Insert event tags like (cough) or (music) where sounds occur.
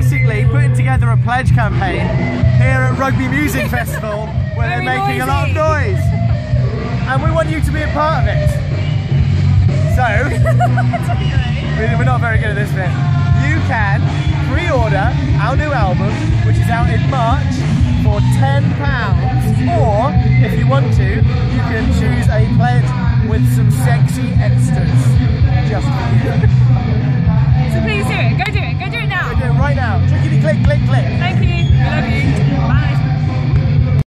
basically putting together a pledge campaign here at Rugby Music (laughs) Festival where they're making making a lot of noise. And we want you to be a part of it. So, (laughs) we- we're not very good at this bit. You can pre-order our new album, which is out in March, for £10. Or, if you want to, you can choose a pledge with some sexy extras